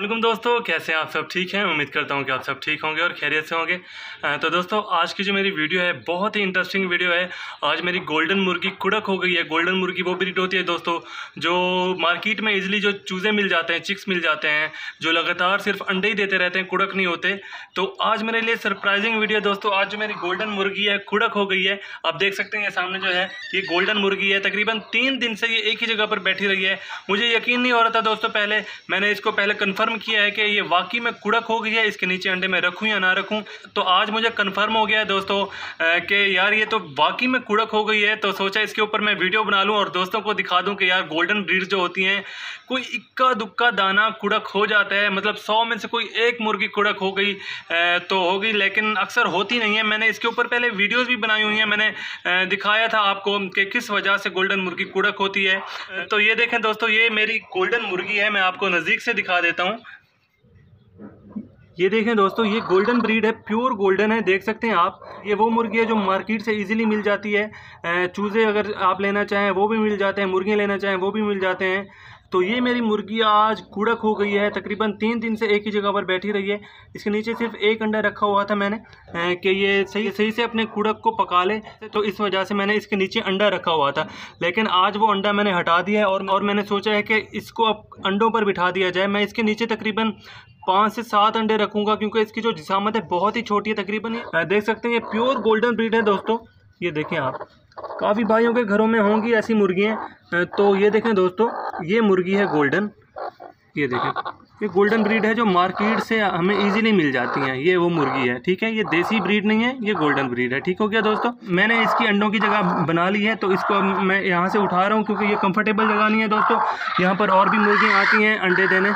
वालेकुम दोस्तों, कैसे हैं आप सब? ठीक हैं? उम्मीद करता हूँ कि आप सब ठीक होंगे और खैरियत से होंगे। तो दोस्तों, आज की जो मेरी वीडियो है, बहुत ही इंटरेस्टिंग वीडियो है। आज मेरी गोल्डन मुर्गी कुड़क हो गई है। गोल्डन मुर्गी वो ब्रीड होती है दोस्तों, जो मार्केट में इजीली जो चूज़े मिल जाते हैं चिक्स मिल जाते हैं, जो लगातार सिर्फ़ अंडे ही देते रहते हैं, कुड़क नहीं होते। तो आज मेरे लिए सरप्राइजिंग वीडियो दोस्तों। आज जो मेरी गोल्डन मुर्गी है, कुड़क हो गई है। आप देख सकते हैं, ये सामने जो है, ये गोल्डन मुर्गी है। तकरीबन तीन दिन से ये एक ही जगह पर बैठी रही है। मुझे यकीन नहीं हो रहा था दोस्तों, पहले मैंने इसको पहले कंफर्म किया है कि ये वाकई में कुड़क हो गई है, इसके नीचे अंडे मैं रखूँ या ना रखूँ? तो आज मुझे कंफर्म हो गया है दोस्तों कि यार ये तो वाकई में कुड़क हो गई है तो सोचा इसके ऊपर मैं वीडियो बना लूँ और दोस्तों को दिखा दूँ कि यार गोल्डन ब्रीड जो होती हैं, कोई इक्का दुक्का दाना कुड़क हो जाता है मतलब सौ में से कोई एक मुर्गी कुड़क हो गई तो हो गई, लेकिन अक्सर होती नहीं है। मैंने इसके ऊपर पहले वीडियोस भी बनाई हुई हैं, मैंने दिखाया था आपको कि किस वजह से गोल्डन मुर्गी कुड़क होती है। तो ये देखें दोस्तों, ये मेरी गोल्डन मुर्गी है, मैं आपको नज़दीक से दिखा देता हूँ। ये देखें दोस्तों, ये गोल्डन ब्रीड है प्योर गोल्डन है, देख सकते हैं आप। ये वो मुर्गी है जो मार्केट से इजीली मिल जाती है। चूज़े अगर आप लेना चाहें, वो भी मिल जाते हैं, मुर्गियाँ लेना चाहें, वो भी मिल जाते हैं। तो ये मेरी मुर्गी आज कुड़क हो गई है, तकरीबन तीन दिन से एक ही जगह पर बैठी रही है। इसके नीचे सिर्फ़ एक अंडा रखा हुआ था मैंने कि ये सही सही से अपने कुड़क को पका ले तो इस वजह से मैंने इसके नीचे अंडा रखा हुआ था। लेकिन आज वो अंडा मैंने हटा दिया है और और मैंने सोचा है कि इसको अब अंडों पर बिठा दिया जाए। मैं इसके नीचे तकरीबन पाँच से सात अंडे रखूँगा, क्योंकि इसकी जो जिसामत है बहुत ही छोटी है, तकरीबन देख सकते हैं, ये प्योर गोल्डन ब्रीड है दोस्तों। ये देखें आप। काफ़ी भाइयों के घरों में होंगी ऐसी मुर्गियाँ। तो ये देखें दोस्तों, ये मुर्गी है गोल्डन ये देखें, ये गोल्डन ब्रीड है जो मार्केट से हमें इजीली मिल जाती हैं। ये वो मुर्गी है, ठीक है? ये देसी ब्रीड नहीं है, ये गोल्डन ब्रीड है, ठीक हो गया दोस्तों? मैंने इसकी अंडों की जगह बना ली है तो इसको मैं यहाँ से उठा रहा हूँ क्योंकि ये कंफर्टेबल जगह नहीं है दोस्तों। यहाँ पर और भी मुर्गियाँ आती हैं अंडे देने।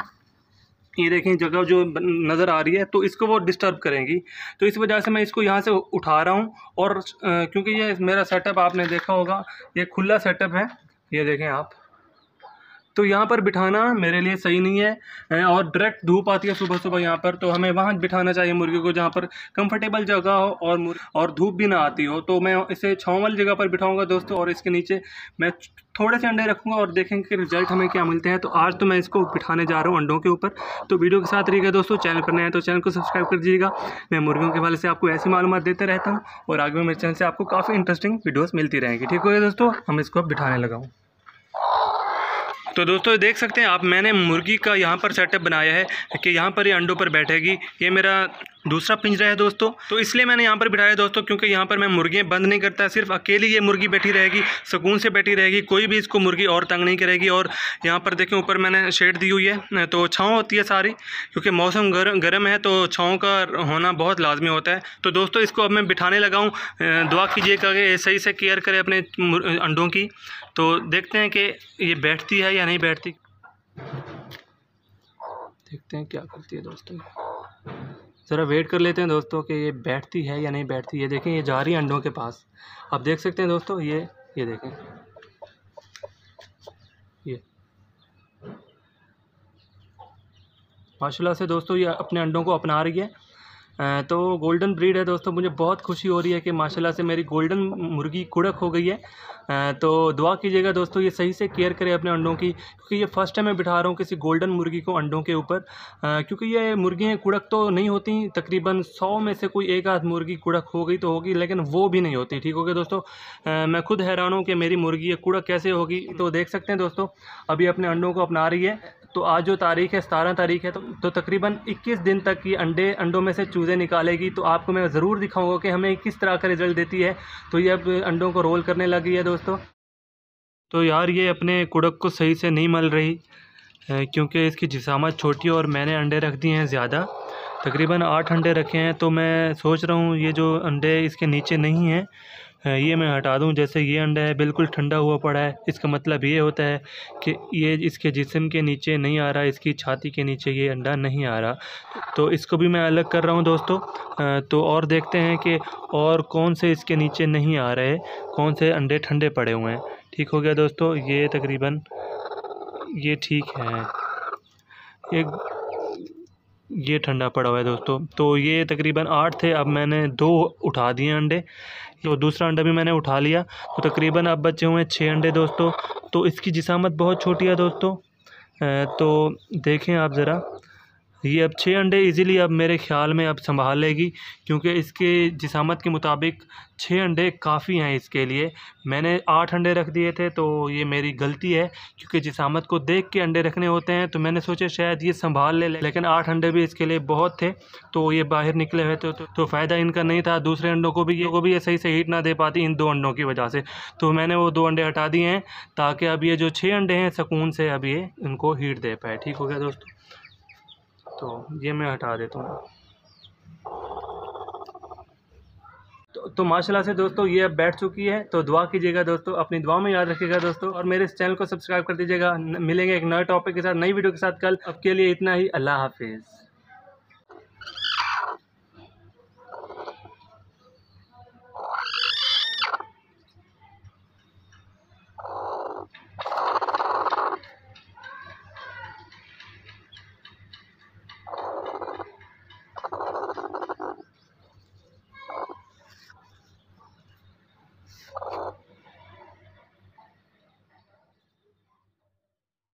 ये देखें, जगह जो नज़र आ रही है तो इसको वो डिस्टर्ब करेंगी। तो इस वजह से मैं इसको यहाँ से उठा रहा हूँ और क्योंकि ये मेरा सेटअप आपने देखा होगा, ये खुला सेटअप है। ये देखें आप। तो यहाँ पर बिठाना मेरे लिए सही नहीं है और डायरेक्ट धूप आती है सुबह सुबह यहाँ पर तो हमें वहाँ बिठाना चाहिए मुर्गी को जहाँ पर कंफर्टेबल जगह हो और और धूप भी ना आती हो। तो मैं इसे छाँव वाली जगह पर बिठाऊँगा दोस्तों, और इसके नीचे मैं थोड़े से अंडे रखूँगा और देखेंगे कि रिज़ल्ट हमें क्या मिलते हैं। तो आज तो मैं इसको बिठाने जा रहा हूँ अंडों के ऊपर। तो वीडियो के साथ रहिएगा दोस्तों, चैनल पर नए हैं तो चैनल को सब्सक्राइब कर दीजिएगा। मैं मुर्गियों के हवाले से आपको ऐसी मालूम देते रहता हूँ और आगे मेरे चैनल से आपको काफ़ी इंटरेस्टिंग वीडियोज़ मिलती रहेंगी। ठीक हो गया दोस्तों? हम इसको अब बिठाने लगा हूँ। तो दोस्तों देख सकते हैं आप, मैंने मुर्गी का यहाँ पर सेटअप बनाया है कि यहाँ पर ये अंडों पर बैठेगी। ये मेरा दूसरा पिंजरा है दोस्तों। तो इसलिए मैंने यहाँ पर बिठाया दोस्तों, क्योंकि यहाँ पर मैं मुर्गियाँ बंद नहीं करता, सिर्फ़ अकेली ये मुर्गी बैठी रहेगी, सुकून से बैठी रहेगी, कोई भी इसको मुर्गी और तंग नहीं करेगी। और यहाँ पर देखें ऊपर मैंने शेड दी हुई है तो छाँव होती है सारी, क्योंकि मौसम गर्म है तो छाँव का होना बहुत लाजमी होता है। तो दोस्तों, इसको अब मैं बिठाने लगा हूँ। दुआ कीजिएगा कि सही से केयर करें अपने अंडों की। तो देखते हैं कि ये बैठती है या नहीं बैठती। देखते हैं क्या करती है दोस्तों। ज़रा वेट कर लेते हैं दोस्तों कि ये बैठती है या नहीं बैठती। ये देखें, ये जा रही है अंडों के पास। आप देख सकते हैं दोस्तों, ये ये देखें। ये। माशाल्लाह से दोस्तों, ये अपने अंडों को अपना रही है। तो गोल्डन ब्रीड है दोस्तों, मुझे बहुत खुशी हो रही है कि माशाल्लाह से मेरी गोल्डन मुर्गी कुड़क हो गई है। तो दुआ कीजिएगा दोस्तों, ये सही से केयर करें अपने अंडों की, क्योंकि ये फ़र्स्ट टाइम मैं बिठा रहा हूँ किसी गोल्डन मुर्गी को अंडों के ऊपर। क्योंकि ये मुर्गियाँ कुड़क तो नहीं होती, तकरीबन सौ में से कोई एक आध मुर्गी कुड़क हो गई तो होगी, लेकिन वो भी नहीं होती, ठीक हो गया दोस्तों? मैं खुद हैरान हूँ कि मेरी मुर्गी ये कुड़क कैसे होगी। तो देख सकते हैं दोस्तों, अभी अपने अंडों को अपना रही है। तो आज जो तारीख है सतारह तारीख है तो, तो तकरीबन 21 दिन तक ये अंडे अंडों में से चूज़े निकालेगी। तो आपको मैं ज़रूर दिखाऊँगा कि हमें किस तरह का रिज़ल्ट देती है। तो ये अब अंडों को रोल करने लगी है दोस्तों। तो यार ये अपने कुड़क को सही से नहीं मल रही क्योंकि इसकी जिसामत छोटी और मैंने अंडे रख दिए हैं ज़्यादा। तकरीबन आठ अंडे रखे हैं तो मैं सोच रहा हूँ ये जो अंडे इसके नीचे नहीं हैं ये मैं हटा दूँ, जैसे ये अंडा है, बिल्कुल ठंडा हुआ पड़ा है। इसका मतलब ये होता है कि ये इसके जिस्म के नीचे नहीं आ रहा, इसकी छाती के नीचे ये अंडा नहीं आ रहा। तो इसको भी मैं अलग कर रहा हूँ दोस्तों। तो और देखते हैं कि और कौन से इसके नीचे नहीं आ रहे, कौन से अंडे ठंडे पड़े हुए हैं। ठीक हो गया दोस्तों, ये तकरीबन ये ठीक है। एक ये ठंडा पड़ा हुआ है दोस्तों। तो ये तकरीबन आठ थे, अब मैंने दो उठा दिए अंडे। तो दूसरा अंडा भी मैंने उठा लिया। तो तकरीबन अब बचे हुए हैं छः अंडे दोस्तों। तो इसकी जिसामत बहुत छोटी है दोस्तों। तो देखें आप ज़रा। ये अब छः अंडे इजीली अब मेरे ख्याल में अब संभाल लेगी क्योंकि इसके जिसामत के मुताबिक छः अंडे काफ़ी हैं इसके लिए। मैंने आठ अंडे रख दिए थे तो ये मेरी गलती है क्योंकि जिसामत को देख के अंडे रखने होते हैं तो मैंने सोचा शायद ये संभाल ले लेकिन आठ अंडे भी इसके लिए बहुत थे तो ये बाहर निकले हुए थे तो, तो फ़ायदा इनका नहीं था। दूसरे अंडों को भी ये को भी ये सही से हीट ना दे पाती इन दो अंडों की वजह से। तो मैंने वो दो अंडे हटा दिए हैं ताकि अब ये जो छः अंडे हैं सुकून से अब ये इनको हीट दे पाए। ठीक हो गया दोस्तों? तो ये मैं हटा देता हूँ। तो, तो माशाल्लाह से दोस्तों ये अब बैठ चुकी है तो दुआ कीजिएगा दोस्तों अपनी दुआ में याद रखिएगा दोस्तों और मेरे इस चैनल को सब्सक्राइब कर दीजिएगा। मिलेंगे एक नए टॉपिक के साथ नई वीडियो के साथ कल। अब के लिए इतना ही अल्लाह हाफिज़।